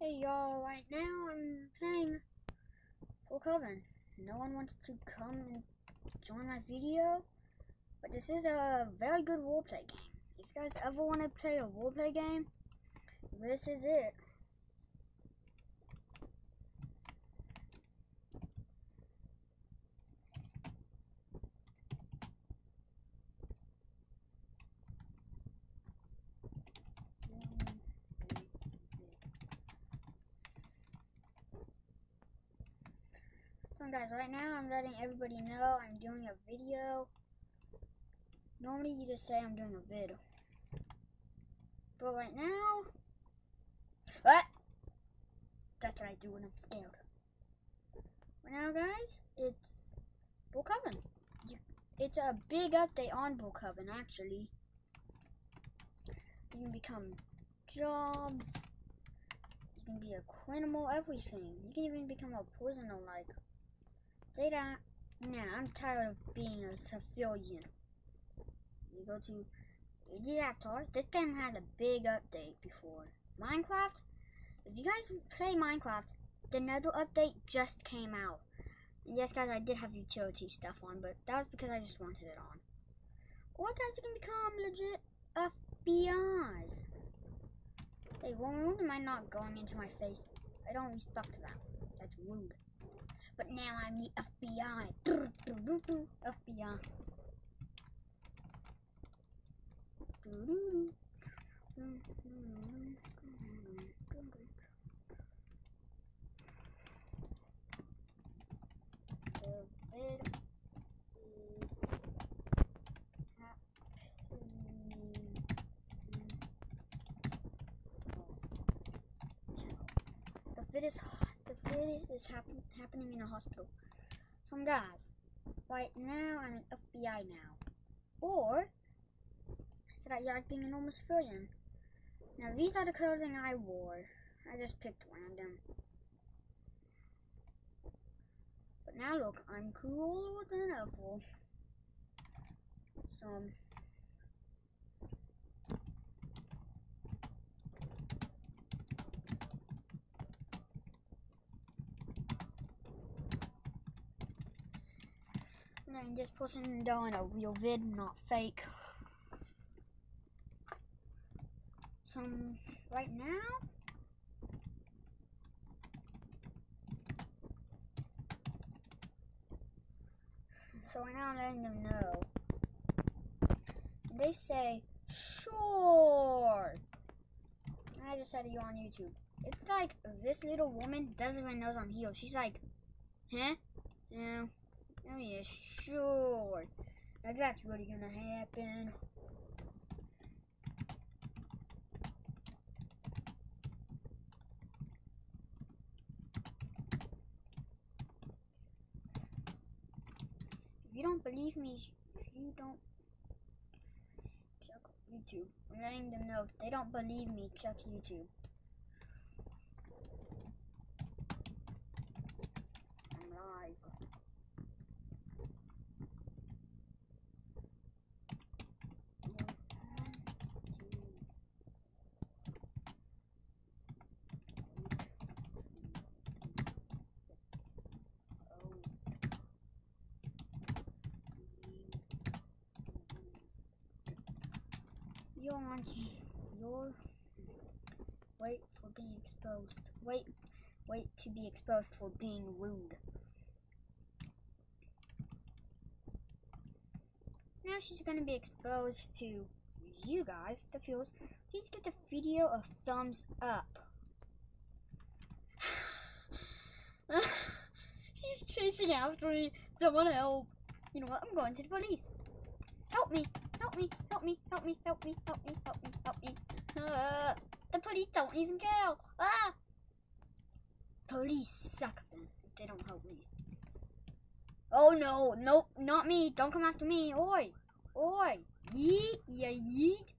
Hey y'all, right now I'm playing Brookhaven. No one wants to come and join my video, but this is a very good roleplay game. If you guys ever want to play a roleplay game, this is it. Guys, right now I'm letting everybody know I'm doing a video. Normally you just say I'm doing a vid. But right now, what? That's what I do when I'm scared. Right now guys, it's Brookhaven. It's a big update on Brookhaven actually. You can become jobs. You can be a criminal, everything. You can even become a prisoner like they don't. I'm tired of being a civilian. You go to Reactor. This game had a big update before. Minecraft. If you guys play Minecraft, the Nether update just came out. Yes, guys, I did have utility stuff on, but that was because I just wanted it on. Or guys, can become legit FBI. Hey, why am I not going into my face? I don't respect that. That's rude. But now I'm the FBI. FBI. Vid is the vid is happen, happening in a hospital. Some guys, right now I'm an FBI now. Or said I like being a normal civilian. Now these are the clothing I wore. I just picked random. But now look, I'm cooler than ever. So um, And this person doing a real vid, not fake. So, right now, so right now I'm letting them know. They say, sure. I just said you on YouTube. It's like this little woman doesn't even know I'm here. She's like, huh? Yeah. Oh yeah, sure. Now that's really gonna happen. If you don't believe me, if you don't check YouTube. I'm letting them know if they don't believe me, check YouTube. I'm live. You're on you're wait for being exposed. Wait wait to be exposed for being rude. Now she's gonna be exposed to you guys, the fuels. Please give the video a thumbs up. she's chasing after me. Someone help. You know what? I'm going to the police. Help me. Help me, help me, help me, help me, help me, help me, help me. Uh, the police don't even care. Ah! Police suck. They don't help me. Oh no, nope, not me. Don't come after me. Oi, oi. Yeet, yeah, yeet.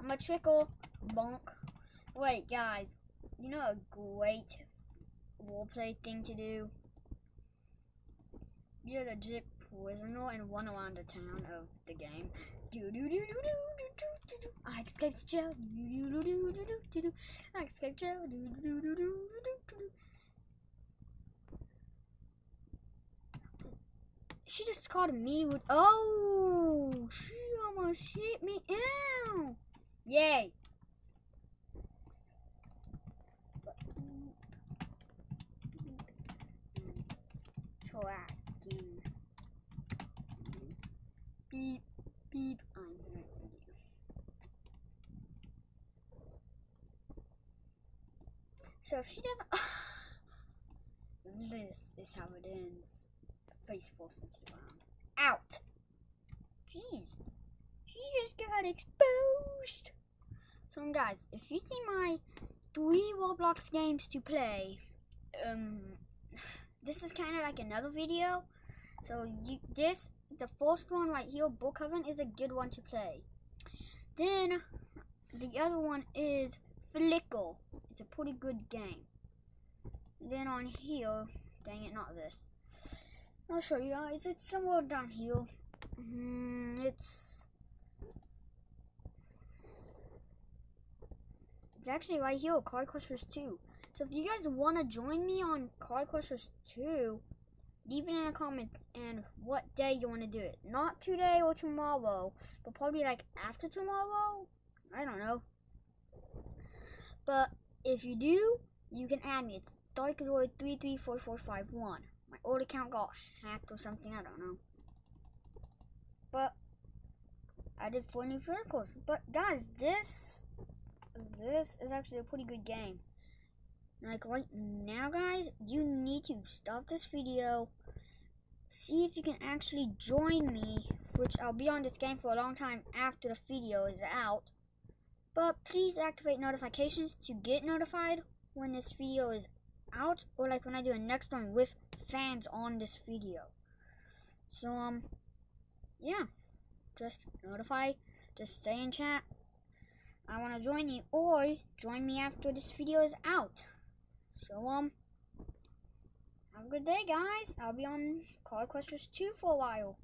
I'm a trickle. Bonk. Wait, guys. You know a great roleplay thing to do? You're legit prisoner and run around the town of the game. I escaped jail. I escaped jail. She just caught me with. Oh, she almost hit me. Ow! Yay! Tracking. Beep, beep. I'm you. So if she doesn't. this is how it ends. Face force into the ground. Out! Jeez. She just got exposed. So guys, if you see my three Roblox games to play, um, this is kind of like another video. So you, this, the first one right here, Brookhaven, is a good one to play. Then the other one is Flicker. It's a pretty good game. Then on here, dang it, not this. I'll show you guys. It's somewhere down here. Mm, it's it's actually right here, Car Crushers 2. So if you guys want to join me on Car Crushers 2, leave it in the comments and what day you want to do it. Not today or tomorrow, but probably like after tomorrow. I don't know. But if you do, you can add me. It's Darkroid334451. My old account got hacked or something, I don't know. But I did four new verticals. But guys, this this is actually a pretty good game. Like right now guys, you need to stop this video. See if you can actually join me, which I'll be on this game for a long time after the video is out. But please activate notifications to get notified when this video is out or like when I do a next one with fans on this video. So, um, yeah, just notify, just stay in chat. I want to join you or join me after this video is out. So, um, have a good day, guys. I'll be on Car Crushers 2 for a while.